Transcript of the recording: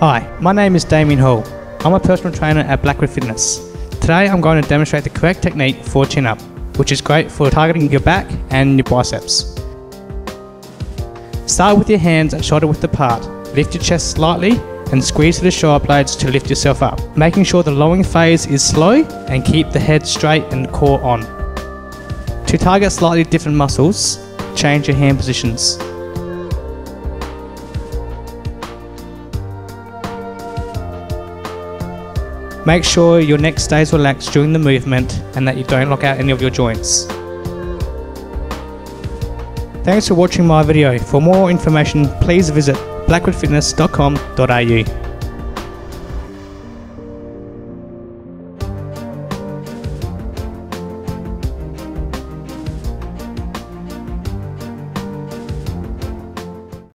Hi, my name is Damien Hall. I'm a personal trainer at Blackwood Fitness. Today I'm going to demonstrate the correct technique for chin up, which is great for targeting your back and your biceps. Start with your hands at shoulder width apart. Lift your chest slightly and squeeze the shoulder blades to lift yourself up, making sure the lowering phase is slow and keep the head straight and core on. To target slightly different muscles, change your hand positions. Make sure your neck stays relaxed during the movement and that you don't lock out any of your joints. Thanks for watching my video. For more information, please visit blackwoodfitness.com.au.